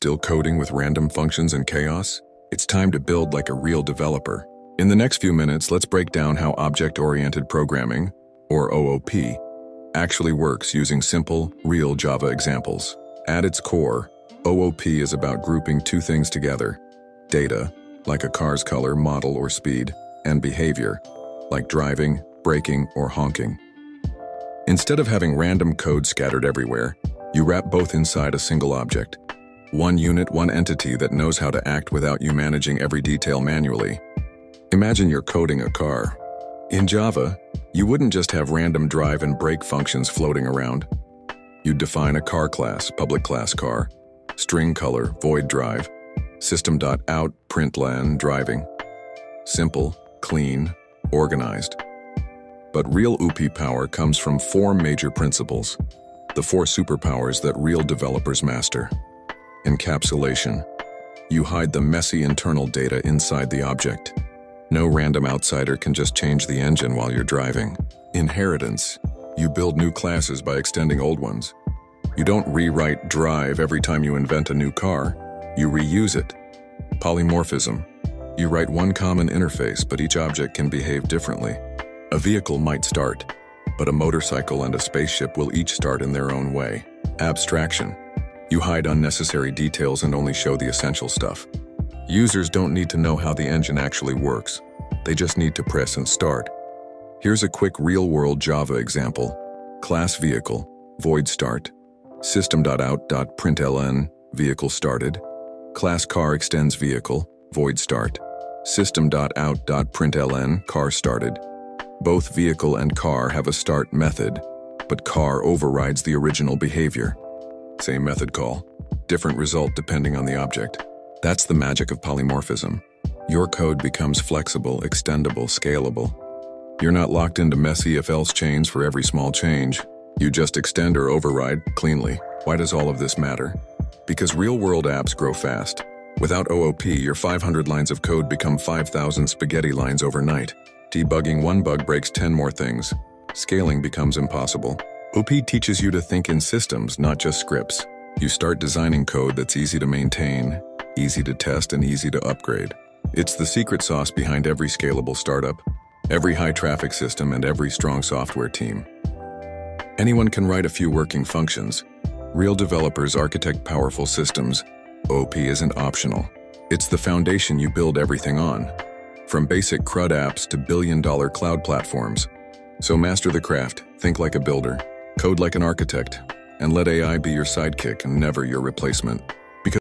Still coding with random functions and chaos? It's time to build like a real developer. In the next few minutes, let's break down how object-oriented programming, or OOP, actually works using simple, real Java examples. At its core, OOP is about grouping two things together. Data, like a car's color, model, or speed, and behavior, like driving, braking, or honking. Instead of having random code scattered everywhere, you wrap both inside a single object. One unit, one entity that knows how to act without you managing every detail manually. Imagine you're coding a car. In Java, you wouldn't just have random drive and brake functions floating around. You'd define a car class, public class car, string color, void drive, system.out, println, driving. Simple, clean, organized. But real OOP power comes from four major principles, the four superpowers that real developers master. Encapsulation. You hide the messy internal data inside the object. No random outsider can just change the engine while you're driving. Inheritance. You build new classes by extending old ones. You don't rewrite drive every time you invent a new car. You reuse it. Polymorphism. You write one common interface, but each object can behave differently. A vehicle might start, but a motorcycle and a spaceship will each start in their own way. Abstraction. You hide unnecessary details and only show the essential stuff. Users don't need to know how the engine actually works. They just need to press and start. Here's a quick real-world Java example. Class vehicle, void start. System.out.println, vehicle started. Class car extends vehicle, void start. System.out.println, car started. Both vehicle and car have a start method, but car overrides the original behavior. Same method call, different result depending on the object. That's the magic of polymorphism. Your code becomes flexible, extendable, scalable. You're not locked into messy if-else chains for every small change. You just extend or override cleanly. Why does all of this matter? Because real-world apps grow fast. Without OOP, your 500 lines of code become 5,000 spaghetti lines overnight. Debugging one bug breaks 10 more things. Scaling becomes impossible. OOP teaches you to think in systems, not just scripts. You start designing code that's easy to maintain, easy to test, and easy to upgrade. It's the secret sauce behind every scalable startup, every high-traffic system, and every strong software team. Anyone can write a few working functions. Real developers architect powerful systems. OOP isn't optional. It's the foundation you build everything on. From basic CRUD apps to billion-dollar cloud platforms. So master the craft, think like a builder, code like an architect, and let AI be your sidekick and never your replacement.